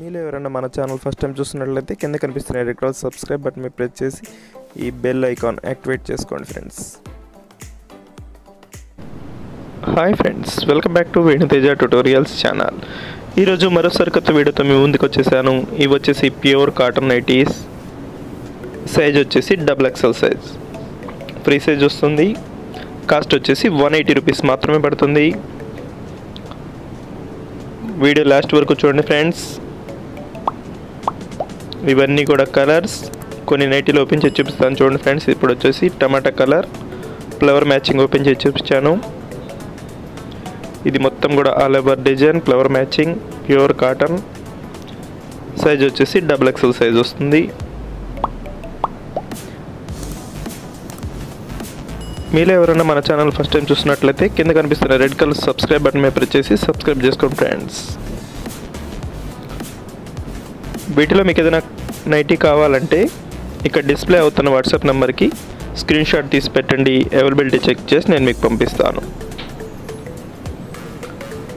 మీలో ఎవరైనా మన ఛానల్ ఫస్ట్ టైం చూస్తున్నట్లయితే కింద కనిపిస్తున్న రెడ్ సబ్స్క్రైబ్ బటన్ మీద ప్రెస్ చేసి ఈ బెల్ ఐకాన్ యాక్టివేట్ చేసుకోండి friends hi friends welcome back to Venuteja tutorials channel ఈరోజు మరోసారి కొత్త వీడియోతో మీ ముందుకు వచ్చేసాను. ఇవి వచ్చేసి ప్యూర్ కాటన్ నైటీస్ సైజ్ వచ్చేసి double XL size free size వస్తుంది. కాస్ట్ వచ్చేసి వన్ ఎయిటీ రూపీస్ మాత్రమే పడుతుంది. వీడియో లాస్ట్ వరకు చూడండి ఫ్రెండ్స్ ఇవన్నీ కూడా కలర్స్. కొన్ని నైటీలు ఓపెన్ చేసి చూపిస్తాను చూడండి ఫ్రెండ్స్. ఇప్పుడు వచ్చేసి tomato colour. Flower matching open చేసి చూపించాను. ఇది మొత్తం కూడా all over design flower matching pure cotton. Size వచ్చేసి డబుల్ ఎక్సెల్ సైజ్ వస్తుంది. మీలో ఎవరైనా మన ఛానల్ ఫస్ట్ టైం చూసినట్లయితే కింద కనిపిస్తున్న రెడ్ కలర్ సబ్స్క్రైబ్ బటన్ మీద ప్రెస్ చేసి సబ్స్క్రైబ్ చేసుకోండి ఫ్రెండ్స్. వీటిలో మీకు ఏదైనా నైటీ కావాలంటే ఇక్కడ డిస్ప్లే అవుతున్న వాట్సాప్ నెంబర్కి స్క్రీన్ షాట్ తీసి పెట్టండి. అవైలబిలిటీ చెక్ చేసి నేను మీకు పంపిస్తాను.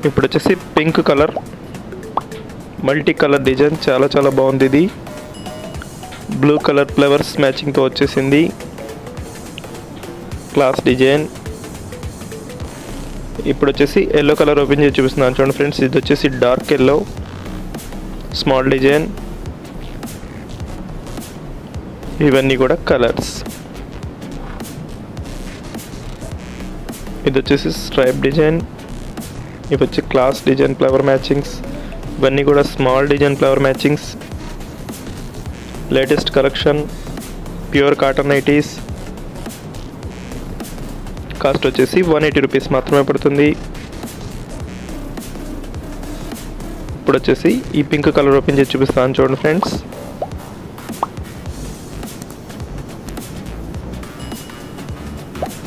ఇప్పుడు వచ్చేసి pink colour. Multi colour design చాలా చాలా బాగుంది ఇది. బ్లూ కలర్ ఫ్లవర్స్ మ్యాచింగ్తో వచ్చేసింది. Class design. ఇప్పుడు వచ్చేసి ఎల్లో కలర్ ఓపెన్ చేసి చూపిస్తున్నాను. చూడండి ఫ్రెండ్స్ ఇది వచ్చేసి డార్క్ ఎల్లో. Small design. ఇవన్నీ కూడా కలర్స్. ఇది వచ్చేసి స్ట్రైప్ డిజైన్. ఇవి వచ్చి క్లాస్ డిజైన్ ఫ్లవర్ మ్యాచింగ్స్. ఇవన్నీ కూడా small design flower matchings. Latest collection pure cotton nighties. Cost వచ్చేసి వన్ ఎయిటీ రూపీస్ మాత్రమే పడుతుంది. ఇప్పుడు వచ్చేసి ఈ పింక్ కలర్ ఓపెన్ చేసి చూపిస్తాను చూడండి ఫ్రెండ్స్.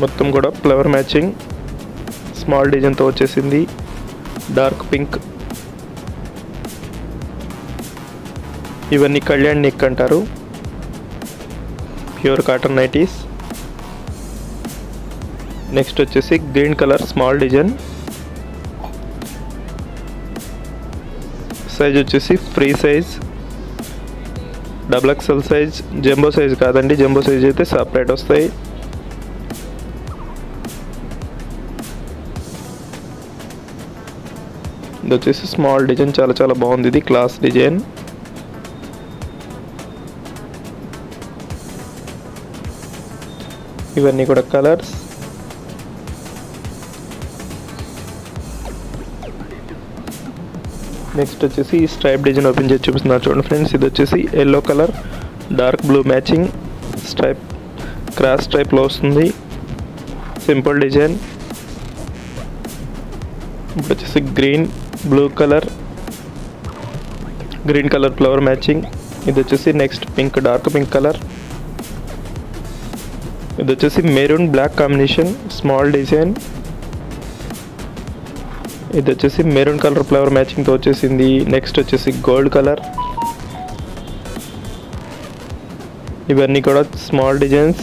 మొత్తం కూడా ఫ్లవర్ మ్యాచింగ్. స్మాల్ డిజైన్తో వచ్చేసింది. Dark pink. ఇవన్నీ కళ్యాణ్ నెక్ అంటారు. Pure cotton nighties. నెక్స్ట్ వచ్చేసి green colour small design. Size వచ్చేసి free size. Double XL size. Jumbo size కాదండి. జంబో సైజ్ అయితే సపరేట్ వస్తాయి. ఇది వచ్చేసి స్మాల్ డిజైన్ చాలా చాలా బాగుంది. ఇది క్లాస్ డిజైన్. ఇవన్నీ కూడా కలర్స్. నెక్స్ట్ వచ్చేసి ఈ స్ట్రైప్ డిజైన్ ఓపెన్ చేసి చూపిస్తున్నారు చూడండి ఫ్రెండ్స్. ఇది వచ్చేసి yellow colour dark blue matching stripe cross స్ట్రైప్లో వస్తుంది. Simple design. ఇప్పుడు వచ్చేసి green. Blue colour green colour flower matching ఇది వచ్చేసి next pink dark pink colour ఇది వచ్చేసి maroon black combination small design ఇది వచ్చేసి మెరూన్ కలర్ ఫ్లవర్ మ్యాచింగ్తో వచ్చేసింది. నెక్స్ట్ వచ్చేసి గోల్డ్ కలర్ ఇవన్నీ కూడా స్మాల్ డిజైన్స్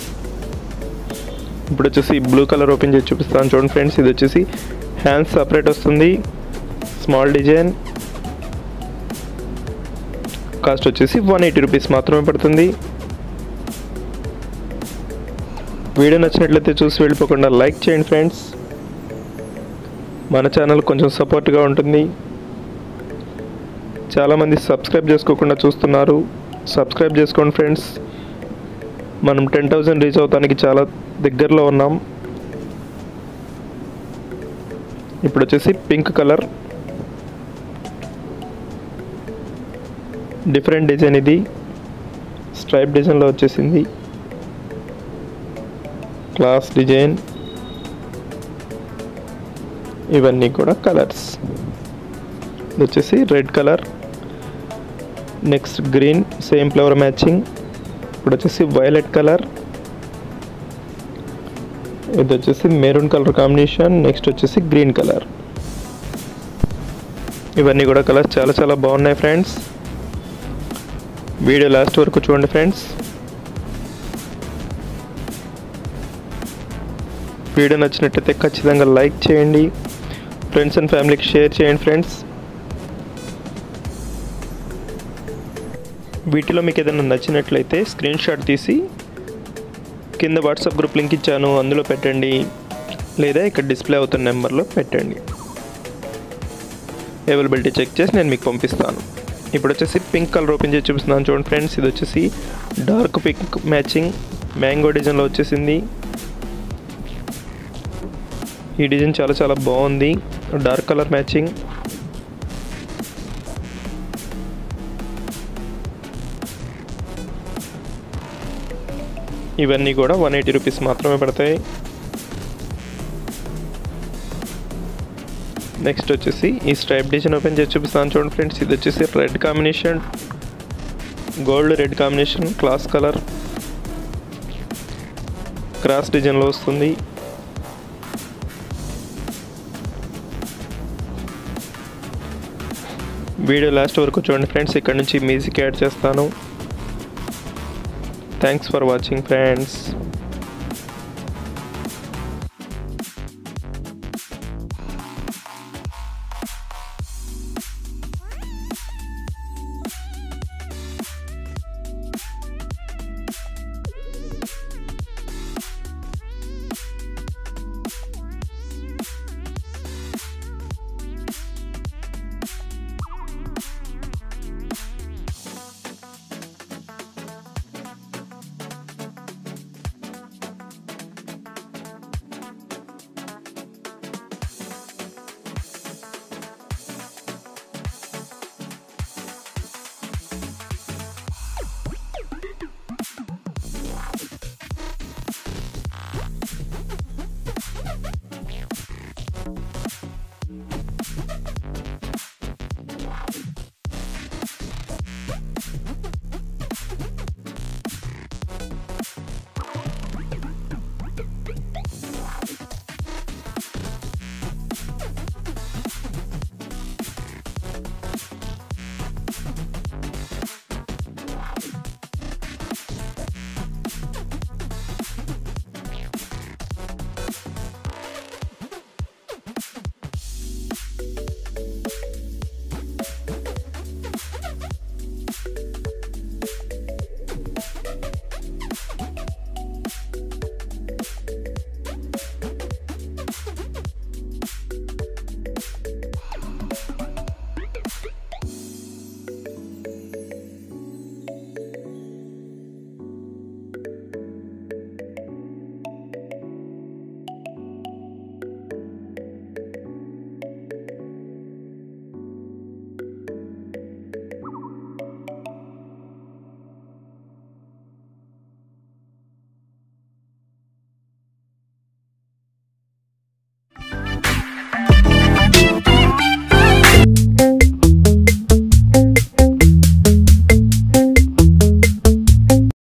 ఇప్పుడు వచ్చేసి బ్లూ కలర్ ఓపెన్ చేసి చూపిస్తాను. చూడండి ఫ్రెండ్స్ ఇది వచ్చేసి హ్యాండ్స్ సపరేట్ వస్తుంది. స్మాల్ డిజైన్ కాస్ట్ వచ్చేసి వన్ ఎయిటీ రూపీస్ మాత్రమే పడుతుంది. వీడియో నచ్చినట్లయితే చూసి వెళ్ళిపోకుండా లైక్ చేయండి ఫ్రెండ్స్. మన ఛానల్ కొంచెం సపోర్ట్గా ఉంటుంది. చాలామంది సబ్స్క్రైబ్ చేసుకోకుండా చూస్తున్నారు. సబ్స్క్రైబ్ చేసుకోండి ఫ్రెండ్స్. మనం టెన్ థౌజండ్ రీచ్ అవుతానికి చాలా దగ్గరలో ఉన్నాం. ఇప్పుడు వచ్చేసి పింక్ కలర్ డిఫరెంట్ డిజైన్ ఇది. స్ట్రైప్ డిజైన్లో వచ్చేసింది. Class design. ఇవన్నీ కూడా కలర్స్. ఇది వచ్చేసి red colour. Next green same flower matching. ఇప్పుడు వచ్చేసి వైలెట్ కలర్. ఇది వచ్చేసి మెరూన్ కలర్ కాంబినేషన్. నెక్స్ట్ వచ్చేసి గ్రీన్ కలర్. ఇవన్నీ కూడా కలర్స్ చాలా చాలా బాగున్నాయి ఫ్రెండ్స్. వీడియో లాస్ట్ వరకు చూడండి ఫ్రెండ్స్. వీడియో నచ్చినట్టయితే ఖచ్చితంగా లైక్ చేయండి. ఫ్రెండ్స్ అండ్ ఫ్యామిలీకి షేర్ చేయండి ఫ్రెండ్స్. వీటిలో మీకు ఏదైనా నచ్చినట్లయితే స్క్రీన్ షాట్ తీసి కింద వాట్సాప్ గ్రూప్ లింక్ ఇచ్చాను అందులో పెట్టండి. లేదా ఇక్కడ డిస్ప్లే అవుతున్న నెంబర్లో పెట్టండి. అవైలబిలిటీ చెక్ చేసి నేను మీకు పంపిస్తాను. ఇప్పుడు వచ్చేసి పింక్ కలర్ ఓపెన్ చేసి చూపిస్తున్నాను చూడండి ఫ్రెండ్స్ ఇది వచ్చేసి డార్క్ పింక్ మ్యాచింగ్ మ్యాంగో డిజైన్లో వచ్చేసింది. ఈ డిజైన్ చాలా చాలా బాగుంది. డార్క్ కలర్ మ్యాచింగ్ ఇవన్నీ కూడా వన్ ఎయిటీ రూపీస్ మాత్రమే పడతాయి. నెక్స్ట్ వచ్చేసి ఈ స్ట్రైప్ డిజైన్ ఓపెన్ చేసి చూపిస్తాను చూడండి ఫ్రెండ్స్ ఇది వచ్చేసి red combination gold red combination class colour cross డిజైన్లో వస్తుంది. వీడియో లాస్ట్ వరకు చూడండి ఫ్రెండ్స్ ఇక్కడ నుంచి మ్యూజిక్ యాడ్ చేస్తాను. Thanks for watching friends